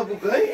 Campo Ganho?